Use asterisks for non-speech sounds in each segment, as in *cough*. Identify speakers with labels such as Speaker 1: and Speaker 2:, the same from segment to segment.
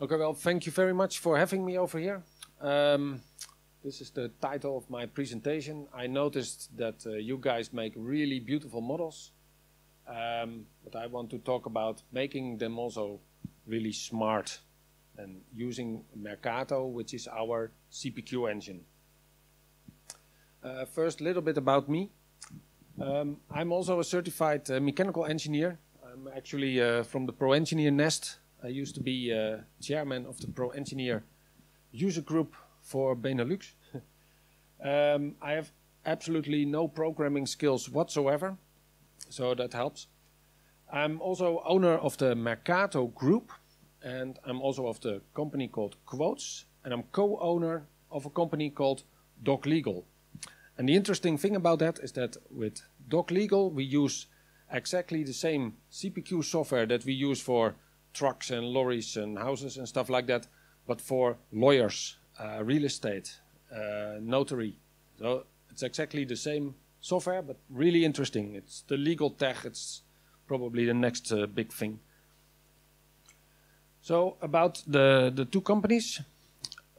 Speaker 1: Okay, well, thank you very much for having me over here. Um, this is the title of my presentation. I noticed that uh, you guys make really beautiful models, um, but I want to talk about making them also really smart and using Merkato, which is our CPQ engine. Uh, first, a little bit about me. Um, I'm also a certified uh, mechanical engineer. I'm actually uh, from the Pro Engineer Nest. I used to be uh, chairman of the Pro Engineer user group for Benelux. *laughs* um, I have absolutely no programming skills whatsoever, so that helps. I'm also owner of the Merkato group, and I'm also of the company called Quootz, and I'm co-owner of a company called Doc Legal. And the interesting thing about that is that with Doc Legal, we use exactly the same CPQ software that we use for trucks and lorries and houses and stuff like that, but for lawyers, uh, real estate, uh, notary. So it's exactly the same software, but really interesting. It's the legal tech. It's probably the next uh, big thing. So about the the two companies,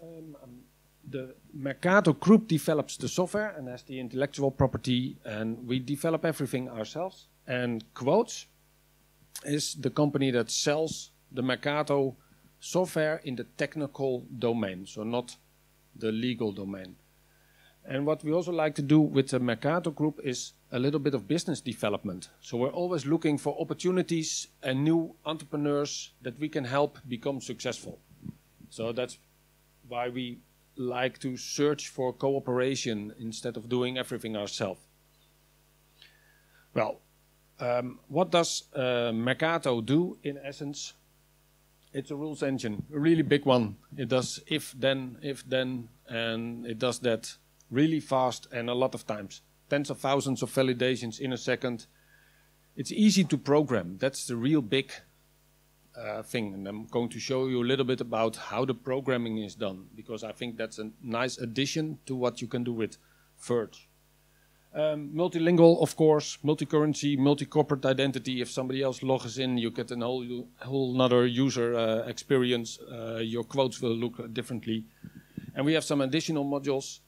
Speaker 1: um, um the Merkato Group develops the software and has the intellectual property, and we develop everything ourselves. And Quootz is the company that sells the Merkato software in the technical domain, so not the legal domain. And what we also like to do with the Merkato Group is a little bit of business development. So we're always looking for opportunities and new entrepreneurs that we can help become successful. So that's why we like to search for cooperation instead of doing everything ourselves. Well, um, what does uh, Merkato do in essence? It's a rules engine, a really big one. It does if then, if then, and it does that really fast and a lot of times. Tens of thousands of validations in a second. It's easy to program. That's the real big uh, thing. And I'm going to show you a little bit about how the programming is done, because I think that's a nice addition to what you can do with Verge. Um, multilingual, of course, multi-currency, multi-corporate identity. If somebody else logs in, you get a whole, whole another user uh, experience. Uh, your quotes will look differently. And we have some additional modules,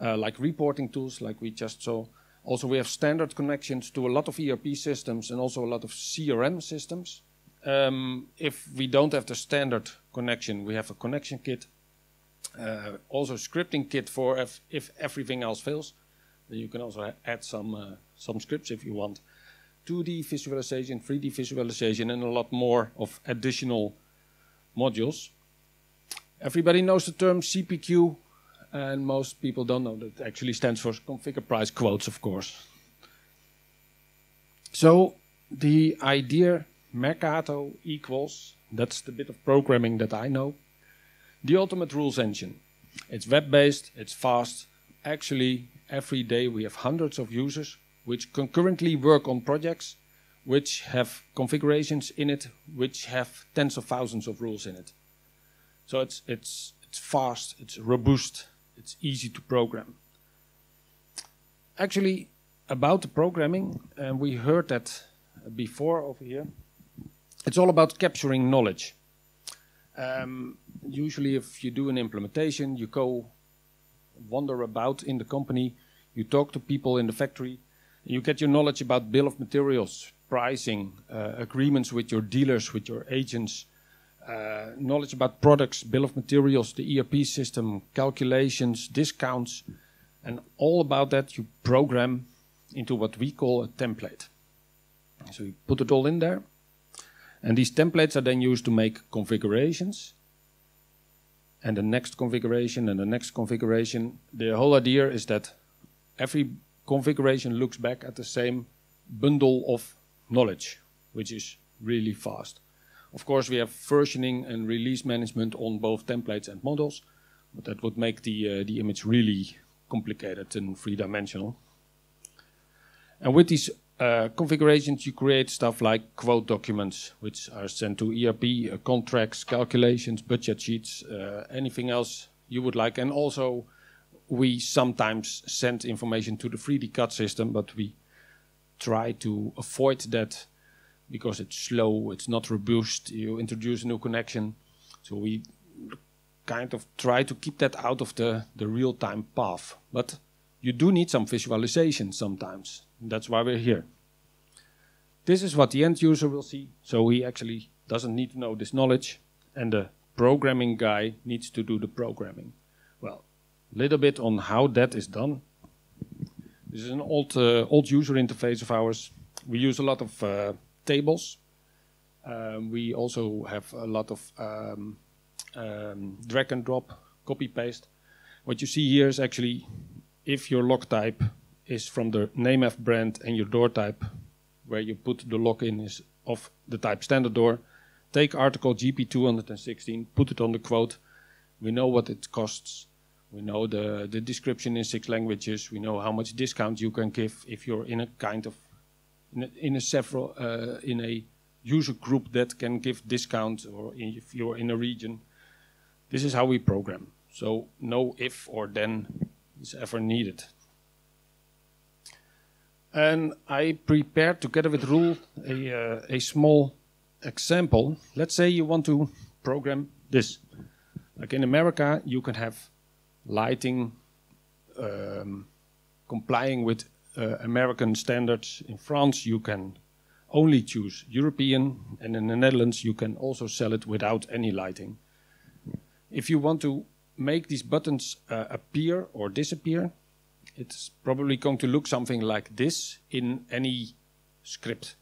Speaker 1: uh, like reporting tools, like we just saw. Also, we have standard connections to a lot of ERP systems and also a lot of CRM systems. Um, if we don't have the standard connection, we have a connection kit. Uh, also scripting kit for if, if everything else fails. You can also add some, uh, some scripts if you want. 2D visualization, 3D visualization, and a lot more of additional modules. Everybody knows the term CPQ, and most people don't know that it actually stands for configure price quotes, of course. So the idea Merkato equals, that's the bit of programming that I know, the ultimate rules engine. It's web-based, it's fast. Actually, every day we have hundreds of users which concurrently work on projects which have configurations in it which have tens of thousands of rules in it. So it's, it's, it's fast, it's robust, it's easy to program. Actually, about the programming, uh, we heard that before over here, it's all about capturing knowledge. Um, usually, if you do an implementation, you go wander about in the company, you talk to people in the factory, you get your knowledge about bill of materials, pricing, uh, agreements with your dealers, with your agents, uh, knowledge about products, bill of materials, the ERP system, calculations, discounts, and all about that you program into what we call a template. So you put it all in there, and these templates are then used to make configurations. And the next configuration and the next configuration. The whole idea is that every configuration looks back at the same bundle of knowledge, which is really fast. Of course, we have versioning and release management on both templates and models, but that would make the, uh, the image really complicated and three-dimensional. And with these uh, configurations, you create stuff like quote documents, which are sent to ERP, uh, contracts, calculations, budget sheets, uh, anything else you would like. And also, we sometimes send information to the 3D CAD system, but we try to avoid that because it's slow, it's not robust. You introduce a new connection. So we kind of try to keep that out of the, the real-time path. But you do need some visualization sometimes. That's why we're here. This is what the end user will see. So he actually doesn't need to know this knowledge. And the programming guy needs to do the programming. Well, a little bit on how that is done. This is an old, uh, old user interface of ours. We use a lot of uh, tables. Um, we also have a lot of um, um, drag and drop, copy paste. What you see here is actually if your lock type is from the Nemef brand and your door type, where you put the lock in is of the type standard door, take article GP216, put it on the quote. We know what it costs. We know the, the description in six languages. We know how much discount you can give if you're in a kind of in a, in a several uh, in a user group that can give discount, or if you're in a region. This is how we program. So no if or then is ever needed. And I prepared together with Roel a, uh, a small example. Let's say you want to program this. Like in America, you can have lighting um, complying with uh, American standards. In France, you can only choose European, and in the Netherlands, you can also sell it without any lighting. If you want to make these buttons uh, appear or disappear, it's probably going to look something like this in any script.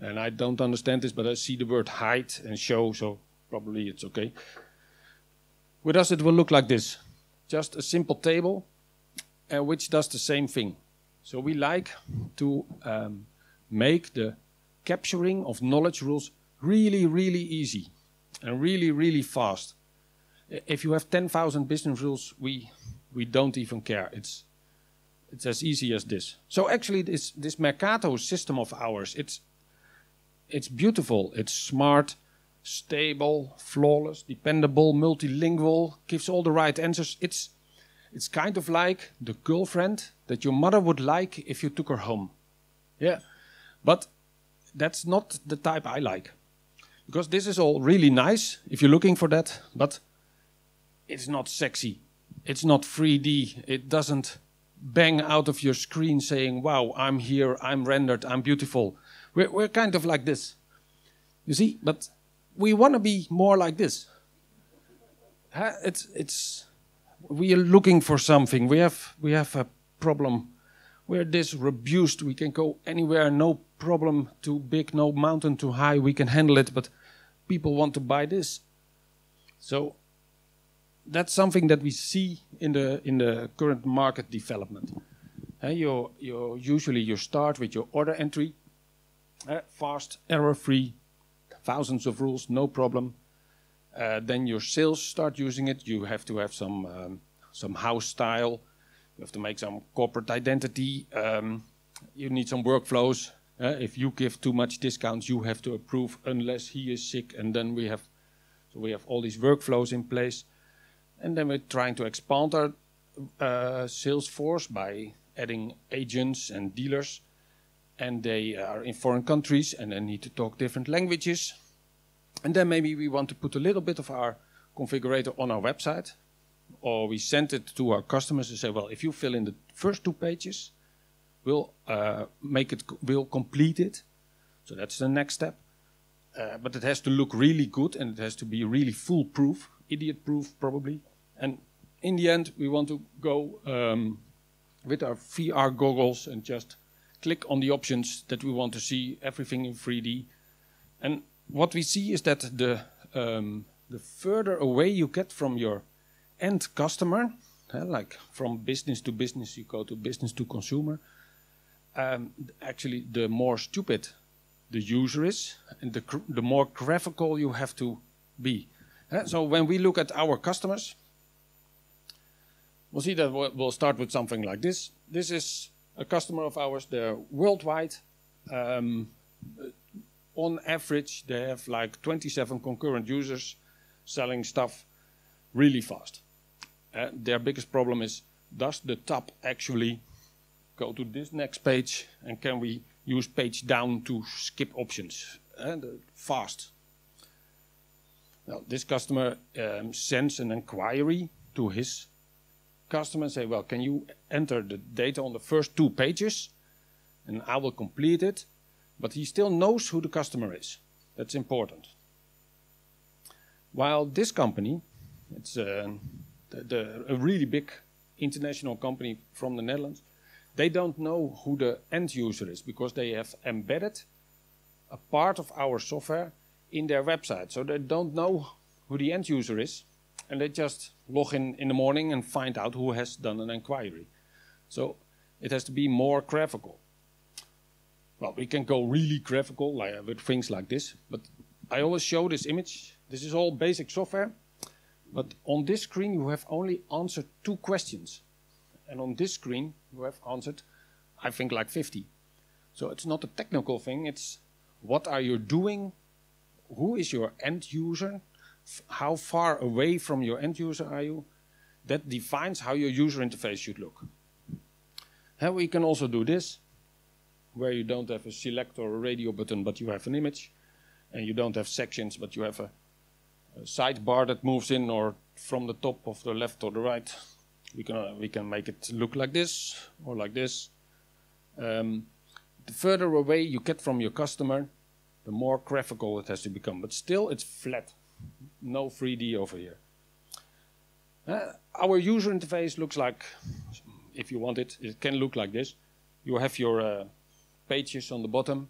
Speaker 1: And I don't understand this, but I see the word hide and show, so probably it's okay. With us, it will look like this just a simple table uh, which does the same thing. So we like to um, make the capturing of knowledge rules really, really easy and really, really fast. If you have 10,000 business rules, we, we don't even care. It's, it's as easy as this. So actually, this, this Merkato system of ours, it's, it's beautiful, it's smart, stable, flawless, dependable, multilingual, gives all the right answers. It's, it's kind of like the girlfriend that your mother would like if you took her home. Yeah, but that's not the type I like. Because this is all really nice if you're looking for that, but it's not sexy. It's not 3D. It doesn't bang out of your screen saying, wow, I'm here, I'm rendered, I'm beautiful. We're, we're kind of like this. You see, but we want to be more like this. It's, it's, we are looking for something. We have, we have a problem. We're this robust. We can go anywhere, no problem too big, no mountain too high. We can handle it, but people want to buy this. So that's something that we see in the in the current market development. Uh, you you usually you start with your order entry, uh, fast, error-free, thousands of rules, no problem. Uh, then your sales start using it. You have to have some um, some house style. You have to make some corporate identity. Um, you need some workflows. Uh, if you give too much discounts, you have to approve unless he is sick, and then we have so we have all these workflows in place. And then we're trying to expand our uh, sales force by adding agents and dealers and they are in foreign countries and they need to talk different languages. And then maybe we want to put a little bit of our configurator on our website, or we send it to our customers and say, well, if you fill in the first two pages, we'll uh, make it, we'll complete it. So that's the next step. Uh, but it has to look really good and it has to be really foolproof, idiot proof probably. And in the end, we want to go um, with our VR goggles and just click on the options that we want to see everything in 3D. And what we see is that the, um, the further away you get from your end customer, uh, like from business to business, you go to business to consumer, um, actually the more stupid the user is, and the, the more graphical you have to be. Uh, so when we look at our customers, we'll see that we'll start with something like this. This is a customer of ours, they're worldwide. Um, on average, they have like 27 concurrent users selling stuff really fast. Uh, their biggest problem is, does the tab actually go to this next page and can we use page down to skip options and uh, fast. Now, this customer um, sends an inquiry to his customer and say, well, can you enter the data on the first two pages? And I will complete it. But he still knows who the customer is. That's important. While this company, it's uh, the, the, a really big international company from the Netherlands, they don't know who the end user is because they have embedded a part of our software in their website. So they don't know who the end user is and they just log in in the morning and find out who has done an inquiry. So it has to be more graphical. Well, we can go really graphical like, with things like this, but I always show this image. This is all basic software, but on this screen you have only answered two questions. And on this screen you have answered, I think, like 50. So it's not a technical thing, it's what are you doing? Who is your end user? how far away from your end user are you? That defines how your user interface should look. And we can also do this, where you don't have a select or a radio button, but you have an image. And you don't have sections, but you have a, a sidebar that moves in or from the top of the left or the right. We can, uh, we can make it look like this or like this. Um, the further away you get from your customer, the more graphical it has to become. But still, it's flat no 3D over here. Uh, our user interface looks like, if you want it, it can look like this. You have your uh, pages on the bottom.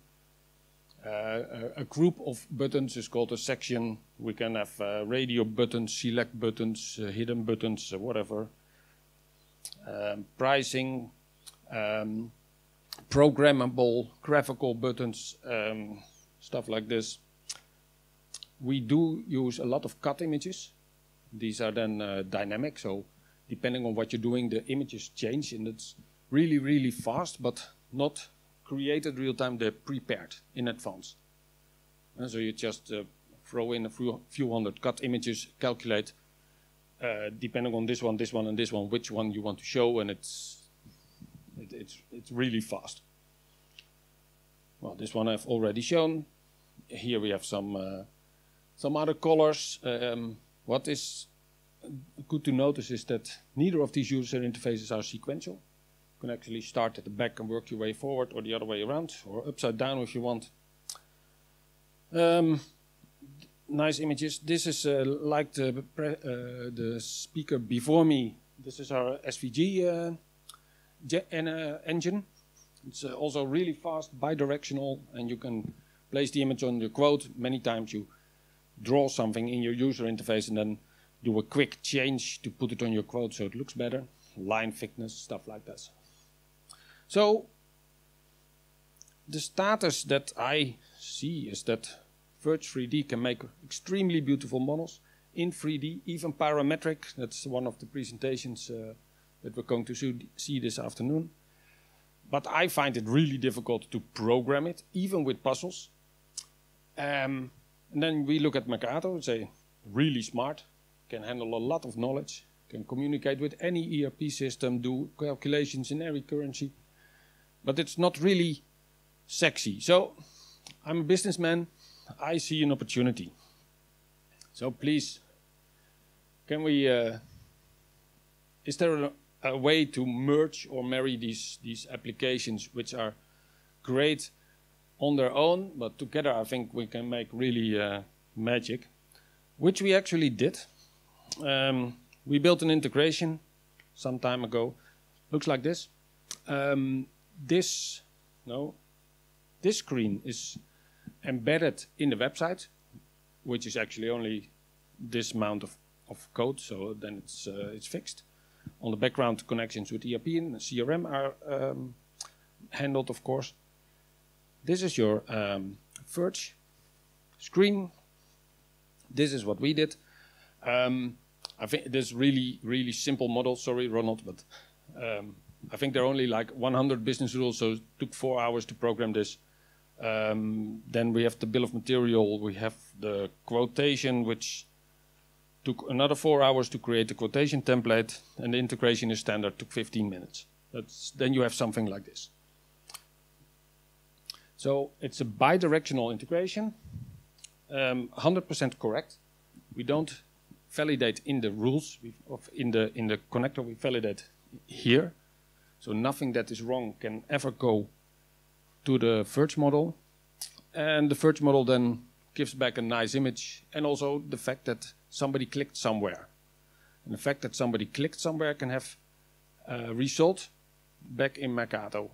Speaker 1: Uh, a, a, group of buttons is called a section. We can have uh, radio buttons, select buttons, uh, hidden buttons, uh, whatever. Um, pricing, um, programmable graphical buttons, um, stuff like this we do use a lot of cut images. These are then uh, dynamic, so depending on what you're doing, the images change, and it's really, really fast, but not created real time. They're prepared in advance. And so you just uh, throw in a few, few, hundred cut images, calculate, uh, depending on this one, this one, and this one, which one you want to show, and it's it, it's it's really fast. Well, this one I've already shown. Here we have some uh, some other colors. Um, what is good to notice is that neither of these user interfaces are sequential. You can actually start at the back and work your way forward or the other way around or upside down if you want. Um, nice images. This is uh, like the, uh, the speaker before me. This is our SVG uh, uh, engine. It's uh, also really fast, bidirectional, and you can place the image on your quote. Many times you draw something in your user interface and then do a quick change to put it on your quote so it looks better, line thickness, stuff like that. So the status that I see is that Verge 3D can make extremely beautiful models in 3D, even parametric. That's one of the presentations uh, that we're going to see this afternoon. But I find it really difficult to program it, even with puzzles. Um, and then we look at Merkato and say, really smart, can handle a lot of knowledge, can communicate with any ERP system, do calculations in every currency. But it's not really sexy. So I'm a businessman. I see an opportunity. So please, can we, uh, is there a, a, way to merge or marry these, these applications which are great on their own, but together I think we can make really uh, magic, which we actually did. Um, we built an integration some time ago. Looks like this. Um, this, no, this screen is embedded in the website, which is actually only this amount of, of code, so then it's, uh, it's fixed. On the background, connections with ERP and CRM are um, handled, of course. This is your um, Verge screen. This is what we did. Um, I think this really, really simple model. Sorry, Ronald, but um, I think there are only like 100 business rules, so it took four hours to program this. Um, then we have the bill of material. We have the quotation, which took another four hours to create the quotation template, and the integration is standard. Took 15 minutes. That's, then you have something like this. So it's a bidirectional integration, 100% um, correct. we don't validate in the rules of in the in the connector. We validate here, so nothing that is wrong can ever go to the Verge model, and the Verge model then gives back a nice image, and also the fact that somebody clicked somewhere, and the fact that somebody clicked somewhere can have a result back in Merkato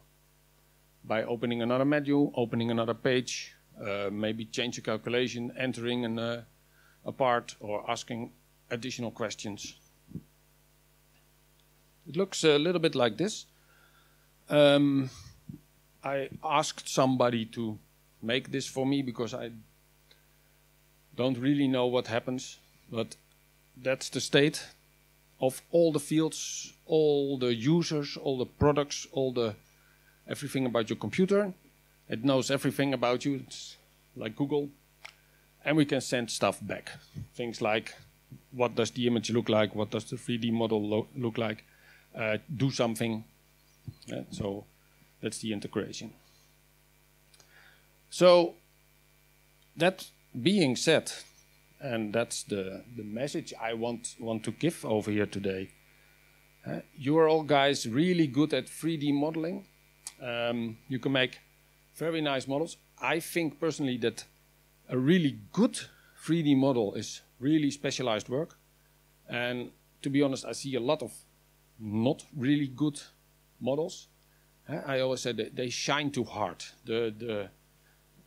Speaker 1: by opening another menu, opening another page, uh, maybe change a calculation, entering an, uh, a part, or asking additional questions. It looks a little bit like this. Um, I asked somebody to make this for me because I don't really know what happens, but that's the state of all the fields, all the users, all the products, all the everything about your computer. It knows everything about you, it's like Google. And we can send stuff back. Things like what does the image look like? What does the 3D model lo look like? Uh, do something. Yeah, so that's the integration. So that being said, and that's the, the message I want, want to give over here today. Uh, you are all guys really good at 3D modeling. Um, you can make very nice models. I think personally that a really good 3D model is really specialized work. And to be honest, I see a lot of not really good models. I always say that they shine too hard. The, the,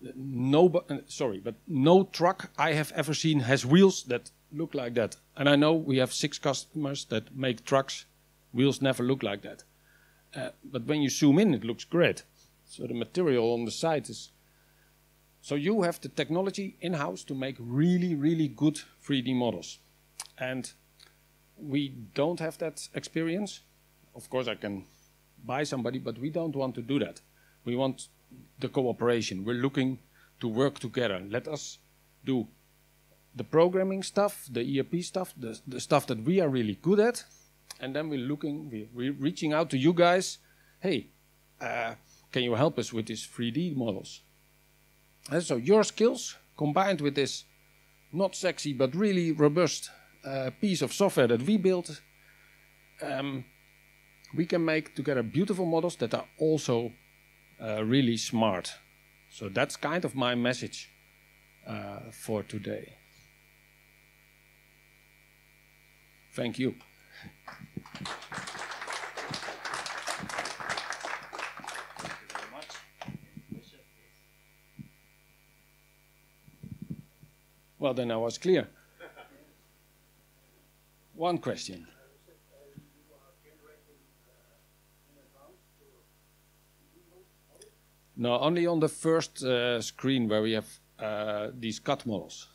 Speaker 1: the no, uh, sorry, but no truck I have ever seen has wheels that look like that. And I know we have six customers that make trucks. Wheels never look like that. Uh, but when you zoom in, it looks great. So the material on the side is. So you have the technology in house to make really, really good 3D models. And we don't have that experience. Of course, I can buy somebody, but we don't want to do that. We want the cooperation. We're looking to work together. Let us do the programming stuff, the ERP stuff, the, the stuff that we are really good at, and then we're looking, we're, reaching out to you guys. Hey, uh, can you help us with these 3D models? And so your skills combined with this not sexy but really robust uh, piece of software that we built, um, we can make together beautiful models that are also uh, really smart. So that's kind of my message uh, for today. Thank you. Well, then I was clear. One question. No, only on the first uh, screen where we have uh, these cut models.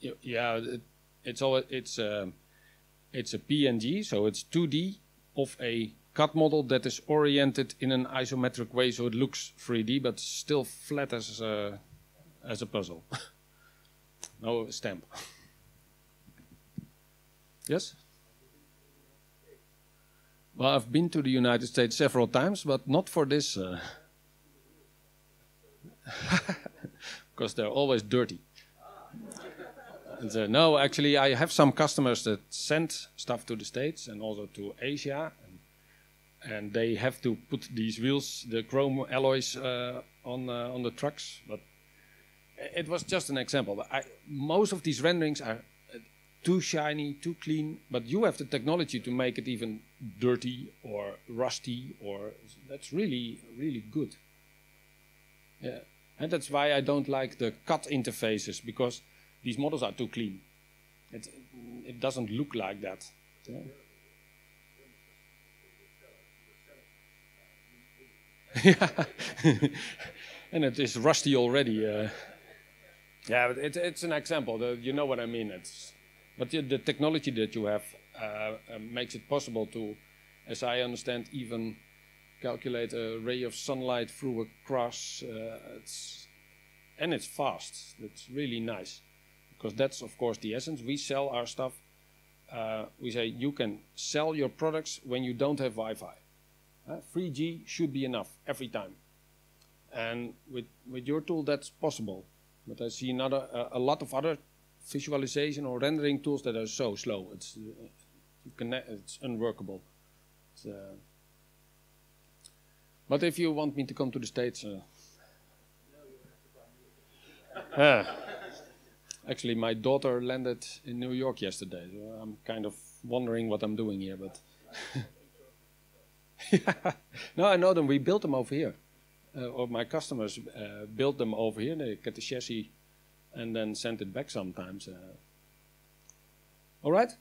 Speaker 1: Yeah, it, it's all it's a um, it's a PNG, so it's 2D of a cut model that is oriented in an isometric way, so it looks 3D, but still flat as a, as a puzzle. *laughs* no stamp. yes? Well, I've been to the United States several times, but not for this. Uh, *laughs* because they're always dirty. And, uh, no, actually, I have some customers that send stuff to the States and also to Asia and they have to put these wheels, the chrome alloys, uh, on uh, on the trucks. But it was just an example. I, most of these renderings are uh, too shiny, too clean. But you have the technology to make it even dirty or rusty, or that's really really good. Yeah, and that's why I don't like the cut interfaces because these models are too clean. It it doesn't look like that. Yeah. *laughs* and it is rusty already. Uh, yeah, it, it's an example. The, you know what I mean. It's, but the, the technology that you have uh, uh, makes it possible to, as I understand, even calculate a ray of sunlight through a cross. Uh, it's, and it's fast. It's really nice. Because that's, of course, the essence. We sell our stuff. Uh, we say you can sell your products when you don't have Wi Fi. Uh, 3G should be enough every time. And with, with your tool, that's possible. But I see another, uh, a lot of other visualization or rendering tools that are so slow. It's, uh, you can, it's unworkable. It's, uh, but if you want me to come to the States, uh, uh, actually, my daughter landed in New York yesterday, so I'm kind of wondering what I'm doing here. But *laughs* no, I know them. We built them over here, uh, or my customers uh, built them over here. They get the chassis and then sent it back sometimes. Uh. All right.